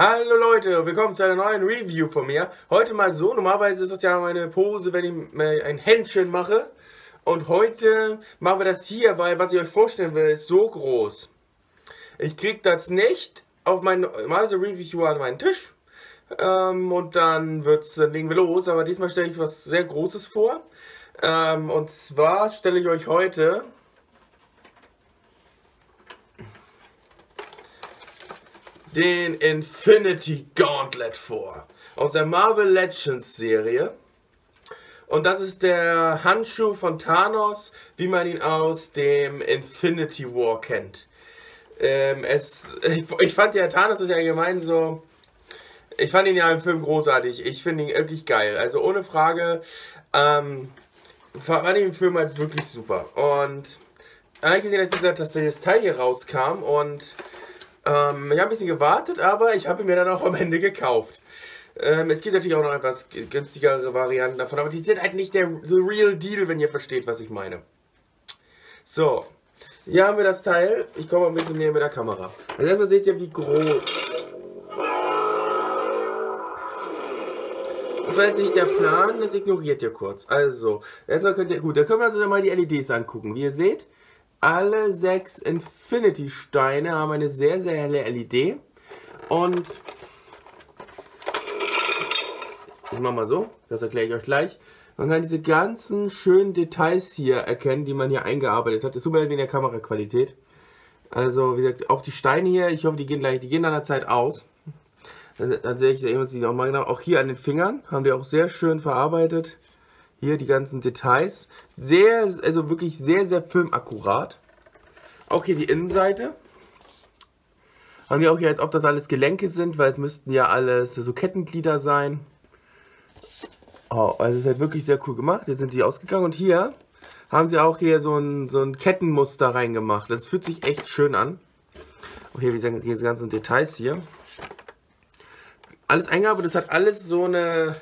Hallo Leute, willkommen zu einer neuen Review von mir. Heute mal so, normalerweise ist das ja meine Pose, wenn ich ein Händchen mache. Und heute machen wir das hier, weil was ich euch vorstellen will, ist so groß. Ich krieg das nicht auf mein normales Review an meinen Tisch. Ähm, und dann wird's, dann legen wir los. Aber diesmal stelle ich was sehr Großes vor. Ähm, und zwar stelle ich euch heute den Infinity Gauntlet vor. Aus der Marvel Legends Serie. Und das ist der Handschuh von Thanos, wie man ihn aus dem Infinity War kennt. Ähm, es, ich, ich, fand ja, Thanos ist ja allgemein so. Ich fand ihn ja im Film großartig. Ich finde ihn wirklich geil. Also ohne Frage. Ähm, fand ich im Film halt wirklich super. Und dann habe ich gesehen, dass, dieser, dass das Teil hier rauskam. Und ähm, ich habe ein bisschen gewartet, aber ich habe ihn mir dann auch am Ende gekauft. Ähm, es gibt natürlich auch noch etwas günstigere Varianten davon, aber die sind halt nicht der the real deal, wenn ihr versteht, was ich meine. So, hier haben wir das Teil. Ich komme ein bisschen näher mit der Kamera. Also erstmal seht ihr, wie groß. Das war jetzt nicht der Plan, das ignoriert ihr kurz. Also, erstmal könnt ihr, gut, da können wir uns mal die LEDs angucken. Wie ihr seht, alle sechs Infinity-Steine haben eine sehr, sehr helle LED. Und ich mache mal so, das erkläre ich euch gleich. Man kann diese ganzen schönen Details hier erkennen, die man hier eingearbeitet hat. Das ist super in der Kameraqualität. Also, wie gesagt, auch die Steine hier, ich hoffe, die gehen gleich, die gehen nach einer Zeit aus. Dann sehe ich da jemand auch mal genau. Auch hier an den Fingern haben die auch sehr schön verarbeitet. Hier die ganzen Details. Sehr, also wirklich sehr, sehr filmakkurat. Auch hier die Innenseite. Haben wir auch hier, als ob das alles Gelenke sind, weil es müssten ja alles so Kettenglieder sein. Oh, also es ist halt wirklich sehr cool gemacht. Jetzt sind sie ausgegangen und hier haben sie auch hier so ein, so ein Kettenmuster reingemacht. Das fühlt sich echt schön an. Auch hier, wie gesagt, diese ganzen Details hier. Alles eingearbeitet, das hat alles so eine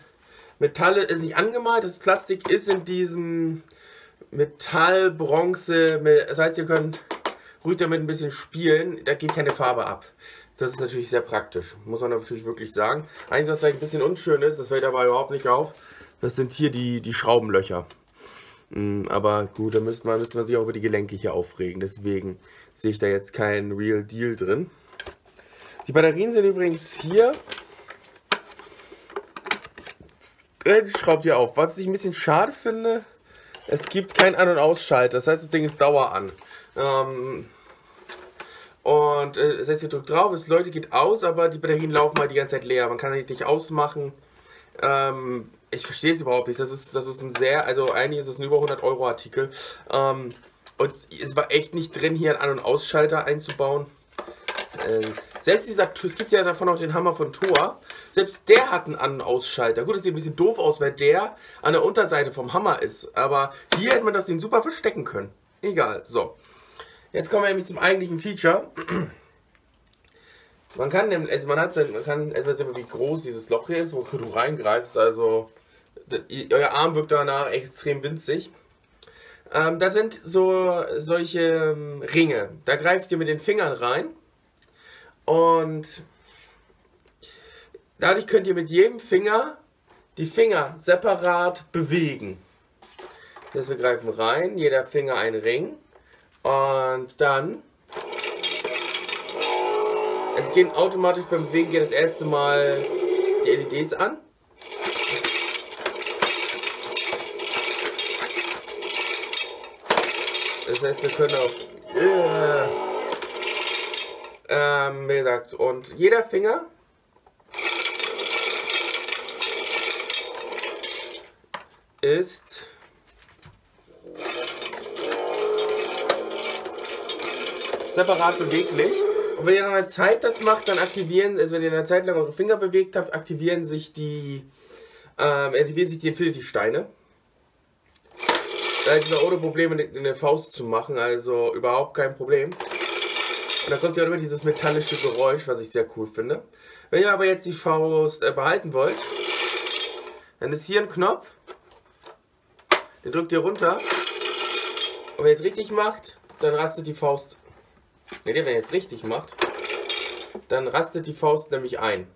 Metalle ist nicht angemalt, das Plastik ist in diesem Metall, Bronze, das heißt, ihr könnt ruhig damit ein bisschen spielen, da geht keine Farbe ab. Das ist natürlich sehr praktisch, muss man natürlich wirklich sagen. Eins, was vielleicht ein bisschen unschön ist, das fällt aber überhaupt nicht auf, das sind hier die, die Schraubenlöcher. Mm, aber gut, da müsste man, müsste man sich auch über die Gelenke hier aufregen, deswegen sehe ich da jetzt keinen Real Deal drin. Die Batterien sind übrigens hier schraubt hier auf. Was ich ein bisschen schade finde, es gibt keinen An- und Ausschalter. Das heißt, das Ding ist Dauer an. Ähm, und äh, das heißt, ihr drückt drauf, das Leute geht aus, aber die Batterien laufen halt die ganze Zeit leer. Man kann die nicht ausmachen. Ähm, ich verstehe es überhaupt nicht. Das ist, das ist ein sehr, also eigentlich ist es ein über 100 Euro Artikel. Ähm, und es war echt nicht drin, hier einen An- und Ausschalter einzubauen. Ähm, selbst dieser, es gibt ja davon auch den Hammer von Thor. Selbst der hat einen An- und Ausschalter. Gut, das sieht ein bisschen doof aus, weil der an der Unterseite vom Hammer ist. Aber hier hätte man das Ding super verstecken können. Egal, so. Jetzt kommen wir nämlich zum eigentlichen Feature. Man kann, also man hat sein, man kann erstmal sehen, wie groß dieses Loch hier ist, wo du reingreifst. Also, euer Arm wirkt danach extrem winzig. Ähm, da sind so solche ähm, Ringe. Da greift ihr mit den Fingern rein. Und dadurch könnt ihr mit jedem Finger die Finger separat bewegen. Das wir greifen rein, jeder Finger ein Ring. Und dann es gehen automatisch beim Bewegen das erste Mal die LEDs an. Das heißt, wir können auch äh, ähm, wie gesagt, und jeder Finger ist separat beweglich. Und wenn ihr nach einer Zeit das macht, dann aktivieren, also wenn ihr eine Zeit lang eure Finger bewegt habt, aktivieren sich die, ähm, aktivieren sich die Infinity-Steine. Da ist es auch ohne Probleme eine Faust zu machen, also überhaupt kein Problem. Und dann kommt ja immer dieses metallische Geräusch, was ich sehr cool finde. Wenn ihr aber jetzt die Faust äh, behalten wollt, dann ist hier ein Knopf. Den drückt ihr runter. Und wenn ihr es richtig macht, dann rastet die Faust. Wenn ihr es richtig macht, Dann rastet die Faust nämlich ein.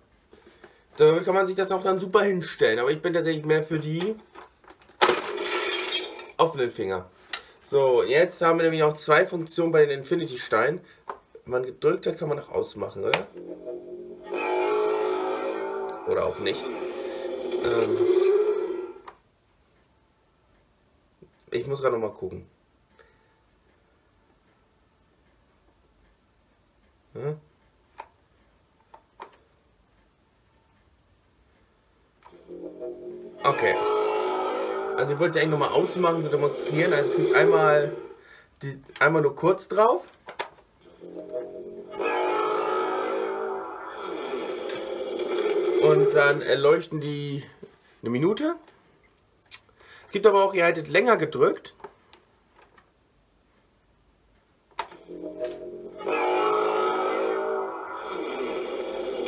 Damit kann man sich das auch dann super hinstellen. Aber ich bin tatsächlich mehr für die offenen Finger. So, jetzt haben wir nämlich noch zwei Funktionen bei den Infinity Steinen. Wenn man gedrückt hat, kann man auch ausmachen, oder? Oder auch nicht. Ähm ich muss gerade noch mal gucken. Hm? Okay. Also ich wollte es eigentlich nochmal ausmachen, zu demonstrieren. Also es gibt einmal, die, einmal nur kurz drauf. Und dann erleuchten die eine Minute. Es gibt aber auch, ihr hättet länger gedrückt.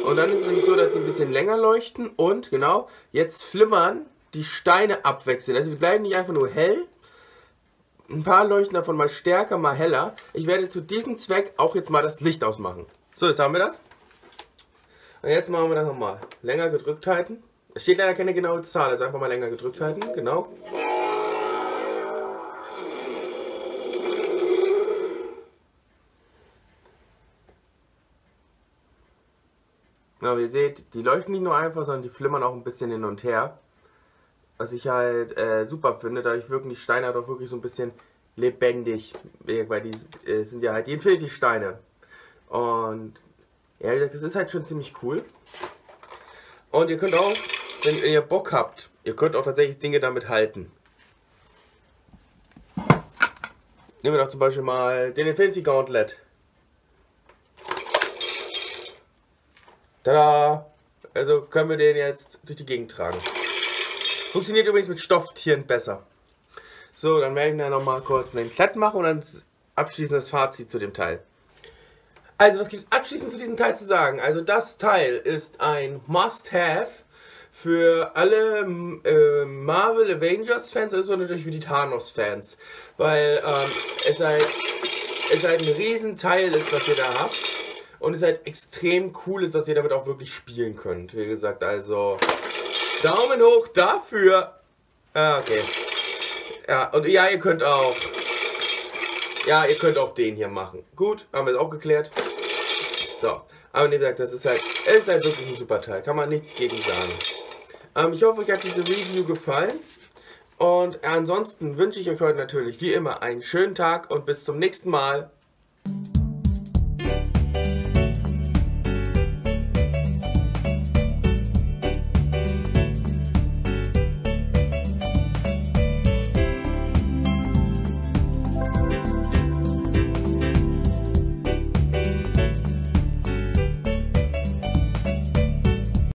Und dann ist es nämlich so, dass die ein bisschen länger leuchten und genau, jetzt flimmern die Steine abwechseln. Also die bleiben nicht einfach nur hell. Ein paar leuchten davon mal stärker, mal heller. Ich werde zu diesem Zweck auch jetzt mal das Licht ausmachen. So, jetzt haben wir das. Und jetzt machen wir das nochmal. Länger gedrückt halten. Es steht leider keine genaue Zahl, also einfach mal länger gedrückt halten. Genau. Ja, wie ihr seht, die leuchten nicht nur einfach, sondern die flimmern auch ein bisschen hin und her. Was ich halt äh, super finde, dadurch wirken die Steine halt auch wirklich so ein bisschen lebendig. Weil die äh, sind ja halt die Infinity-Steine. Und ja, wie gesagt, das ist halt schon ziemlich cool. Und ihr könnt auch, wenn ihr Bock habt, ihr könnt auch tatsächlich Dinge damit halten. Nehmen wir doch zum Beispiel mal den Infinity Gauntlet. Tada! Also können wir den jetzt durch die Gegend tragen. Funktioniert übrigens mit Stofftieren besser. So, dann werde ich da nochmal kurz einen Cut machen und dann abschließendes Fazit zu dem Teil. Also, was gibt es abschließend zu diesem Teil zu sagen? Also, das Teil ist ein Must-Have für alle äh, Marvel Avengers Fans, also natürlich für die Thanos Fans, weil ähm, es, halt, es halt ein Riesenteil ist, was ihr da habt und es halt extrem cool ist, dass ihr damit auch wirklich spielen könnt. Wie gesagt, also Daumen hoch dafür. Ah, okay. Ja, und ja, ihr könnt auch. Ja, ihr könnt auch den hier machen. Gut, haben wir es auch geklärt. So. Aber wie gesagt, das ist halt, es ist halt wirklich ein super Teil. Kann man nichts gegen sagen. Ähm, ich hoffe, euch hat diese Review gefallen. Und ansonsten wünsche ich euch heute natürlich wie immer einen schönen Tag und bis zum nächsten Mal.